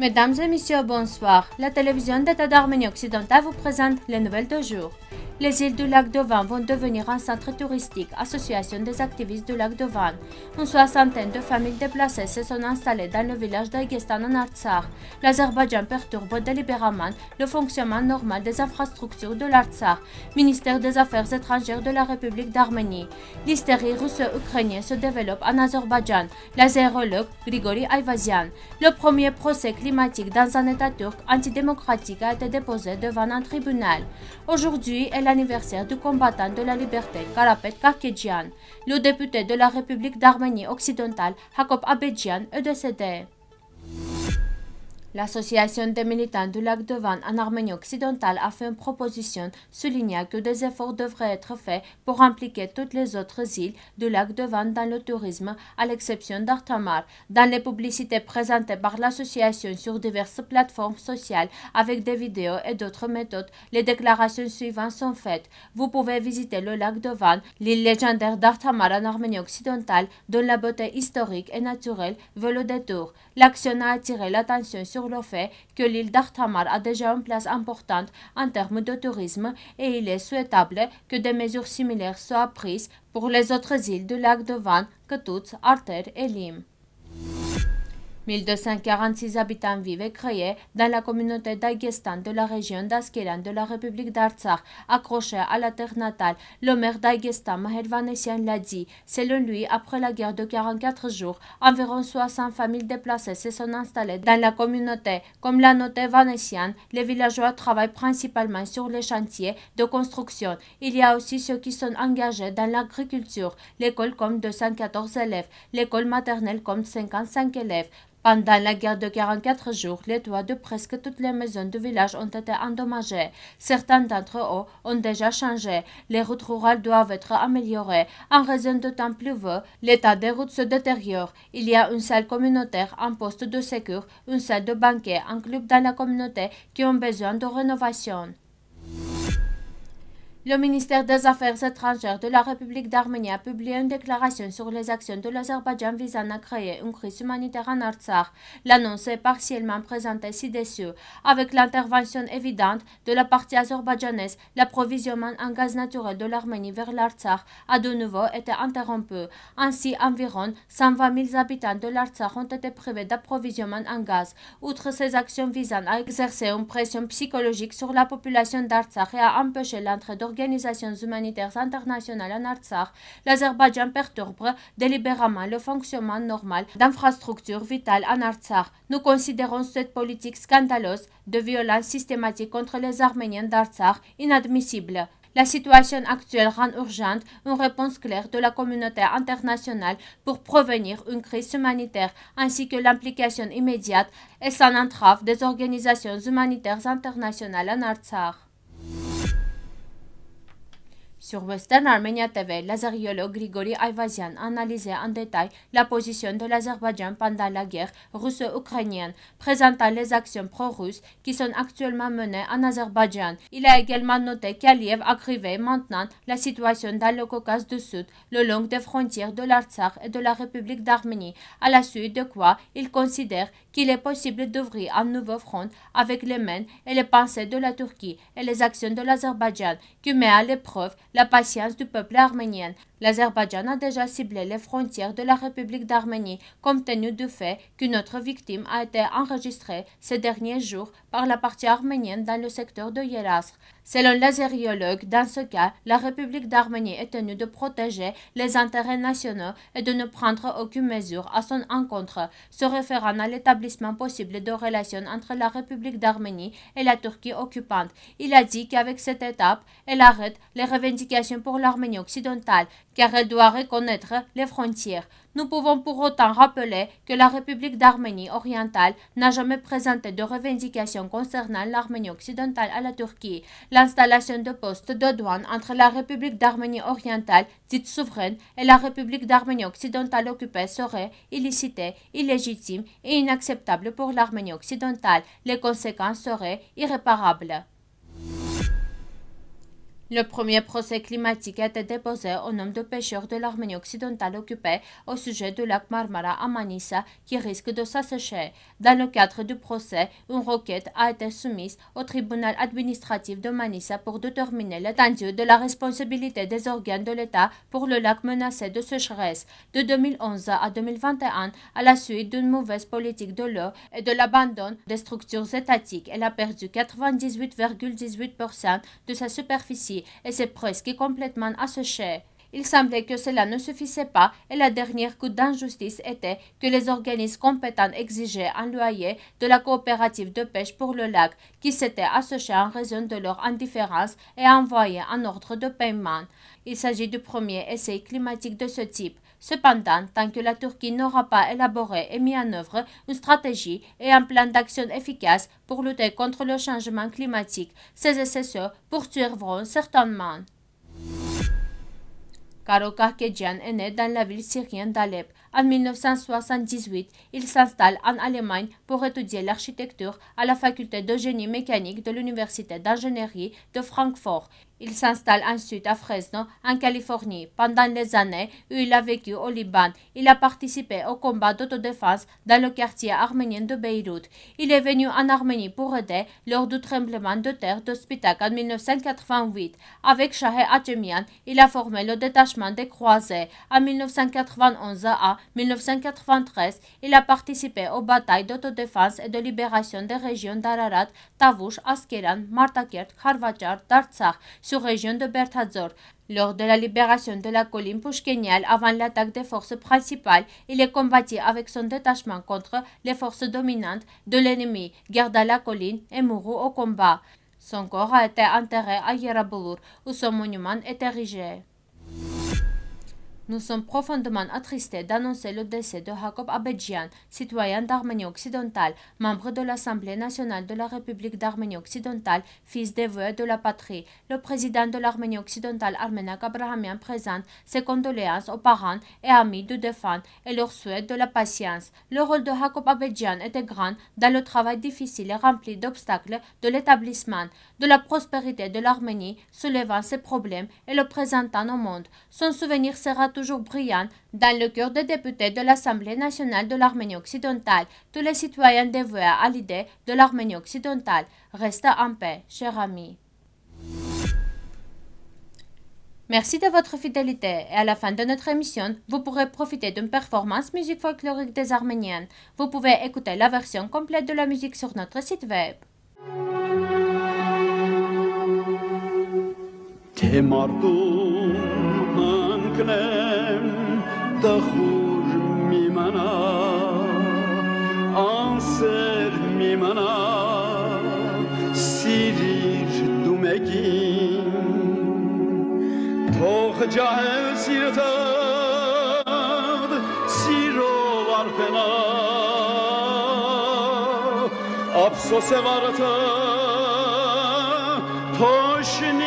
Mesdames et messieurs, bonsoir. La télévision d'État d'Arménie occidentale vous présente les nouvelles de jour. Les îles du lac de Van vont devenir un centre touristique, association des activistes du lac de Van. Une soixantaine de familles déplacées se sont installées dans le village d'Aïgestan en Artsakh. L'Azerbaïdjan perturbe délibérément le fonctionnement normal des infrastructures de l'Artsakh. Ministère des Affaires étrangères de la République d'Arménie. L'hystérie russo-ukrainienne se développe en Azerbaïdjan. L'azérologue Grigori Ayvazian. Le premier procès climatique dans un État turc antidémocratique a été déposé devant un tribunal. Aujourd'hui est l'anniversaire du combattant de la liberté Karapet Kakedjian. Le député de la République d'Arménie occidentale, Hakop Abedjian, est décédé. L'association des militants du lac de Van en Arménie occidentale a fait une proposition soulignant que des efforts devraient être faits pour impliquer toutes les autres îles du lac de Van dans le tourisme, à l'exception d'Artamar. Dans les publicités présentées par l'association sur diverses plateformes sociales avec des vidéos et d'autres méthodes, les déclarations suivantes sont faites. Vous pouvez visiter le lac de Van, l'île légendaire d'Artamar en Arménie occidentale, dont la beauté historique et naturelle veut le détour. L'action a attiré l'attention sur le fait que l'île d'Artamar a déjà une place importante en termes de tourisme et il est souhaitable que des mesures similaires soient prises pour les autres îles du lac de Van, Ketouts, Arter et Lim. 1246 habitants vivent et créés dans la communauté d'Aïgestan de la région d'Askelan de la République d'Artsakh, accrochée à la terre natale. Le maire d'Aïgestan, Maher Vanessian, l'a dit. Selon lui, après la guerre de 44 jours, environ 60 familles déplacées se sont installées dans la communauté. Comme l'a noté Vanessian, les villageois travaillent principalement sur les chantiers de construction. Il y a aussi ceux qui sont engagés dans l'agriculture. L'école compte 214 élèves, l'école maternelle compte 55 élèves. Pendant la guerre de 44 jours, les toits de presque toutes les maisons du village ont été endommagés. Certains d'entre eux ont déjà changé. Les routes rurales doivent être améliorées. En raison de temps pluvieux, l'état des routes se détériore. Il y a une salle communautaire, un poste de sécurité, une salle de banquet, un club dans la communauté qui ont besoin de rénovation. Le ministère des Affaires étrangères de la République d'Arménie a publié une déclaration sur les actions de l'Azerbaïdjan visant à créer une crise humanitaire en Artsakh. L'annonce est partiellement présentée ci-dessus. Avec l'intervention évidente de la partie azerbaïdjanaise, l'approvisionnement en gaz naturel de l'Arménie vers l'Artsakh a de nouveau été interrompu. Ainsi, environ 120 000 habitants de l'Artsakh ont été privés d'approvisionnement en gaz. Outre ces actions visant à exercer une pression psychologique sur la population d'Artsakh et à empêcher l'entrée d'organisations organisations humanitaires internationales en Artsakh, l'Azerbaïdjan perturbe délibérément le fonctionnement normal d'infrastructures vitales en Artsakh. Nous considérons cette politique scandaleuse de violence systématique contre les Arméniens d'Artsakh inadmissible. La situation actuelle rend urgente une réponse claire de la communauté internationale pour prévenir une crise humanitaire ainsi que l'implication immédiate et sans entrave des organisations humanitaires internationales en Artsakh. Sur Western Armenia TV, l'azériologue Grigori Ayvazian a analysé en détail la position de l'Azerbaïdjan pendant la guerre russo-ukrainienne, présentant les actions pro-russes qui sont actuellement menées en Azerbaïdjan. Il a également noté qu'Aliyev aggrave maintenant la situation dans le Caucase du Sud, le long des frontières de l'Artsakh et de la République d'Arménie, à la suite de quoi il considère qu'il est possible d'ouvrir un nouveau front avec les mains et les pensées de la Turquie et les actions de l'Azerbaïdjan, qui met à l'épreuve la patience du peuple arménien. L'Azerbaïdjan a déjà ciblé les frontières de la République d'Arménie compte tenu du fait qu'une autre victime a été enregistrée ces derniers jours par la partie arménienne dans le secteur de Yerasr. Selon l'azériologue, dans ce cas, la République d'Arménie est tenue de protéger les intérêts nationaux et de ne prendre aucune mesure à son encontre, se référant à l'établissement possible de relations entre la République d'Arménie et la Turquie occupante. Il a dit qu'avec cette étape, elle arrête les revendications pour l'Arménie occidentale, car elle doit reconnaître les frontières. Nous pouvons pour autant rappeler que la République d'Arménie orientale n'a jamais présenté de revendications concernant l'Arménie occidentale à la Turquie. L'installation de postes de douane entre la République d'Arménie orientale, dite souveraine, et la République d'Arménie occidentale occupée serait illicite, illégitime et inacceptable pour l'Arménie occidentale. Les conséquences seraient irréparables. Le premier procès climatique a été déposé au nom de pêcheurs de l'Arménie occidentale occupée au sujet du lac Marmara à Manissa qui risque de s'assécher. Dans le cadre du procès, une requête a été soumise au tribunal administratif de Manissa pour déterminer l'étendue de la responsabilité des organes de l'État pour le lac menacé de sécheresse. De 2011 à 2021, à la suite d'une mauvaise politique de l'eau et de l'abandon des structures étatiques, elle a perdu 98,18% de sa superficie et c'est presque complètement asséché. Il semblait que cela ne suffisait pas et la dernière coup d'injustice était que les organismes compétents exigeaient un loyer de la coopérative de pêche pour le lac qui s'était asséché en raison de leur indifférence et envoyé un ordre de paiement. Il s'agit du premier essai climatique de ce type. Cependant, tant que la Turquie n'aura pas élaboré et mis en œuvre une stratégie et un plan d'action efficace pour lutter contre le changement climatique, ces essais poursuivront certainement. Karo est né dans la ville syrienne d'Alep. En 1978, il s'installe en Allemagne pour étudier l'architecture à la faculté de génie mécanique de l'université d'ingénierie de Francfort. Il s'installe ensuite à Fresno, en Californie. Pendant les années où il a vécu au Liban, il a participé au combat d'autodéfense dans le quartier arménien de Beyrouth. Il est venu en Arménie pour aider lors du tremblement de terre de en 1988. Avec Shahé Achemian, il a formé le détachement des croisés. En 1991 à 1993, il a participé aux batailles d'autodéfense et de libération des régions d'Ararat, Tavush, Askeran, Martakert, Kharvachar, Dartsakh région de Berthazor. Lors de la libération de la colline Pushkenial avant l'attaque des forces principales, il est combattu avec son détachement contre les forces dominantes de l'ennemi, garda la colline et mourut au combat. Son corps a été enterré à Yerabulur, où son monument est érigé. Nous sommes profondément attristés d'annoncer le décès de Jacob Abedjian, citoyen d'Arménie occidentale, membre de l'Assemblée nationale de la République d'Arménie occidentale, fils dévoué de la patrie. Le président de l'Arménie occidentale, Armenak Abrahamian, présente ses condoléances aux parents et amis du défunt et leur souhaite de la patience. Le rôle de Jacob Abedjian était grand dans le travail difficile et rempli d'obstacles de l'établissement de la prospérité de l'Arménie, soulevant ses problèmes et le présentant au monde. Son souvenir sera toujours brillant dans le cœur des députés de l'Assemblée nationale de l'Arménie occidentale. Tous les citoyens dévoués à l'idée de l'Arménie occidentale. Restez en paix, chers amis. Merci de votre fidélité et à la fin de notre émission, vous pourrez profiter d'une performance musique folklorique des Arméniennes. Vous pouvez écouter la version complète de la musique sur notre site web. دخور میمنا آنسر میمنا سیریر دومگیم توخ جهل سیرتاد سیرو varpena Apsose varta Toşin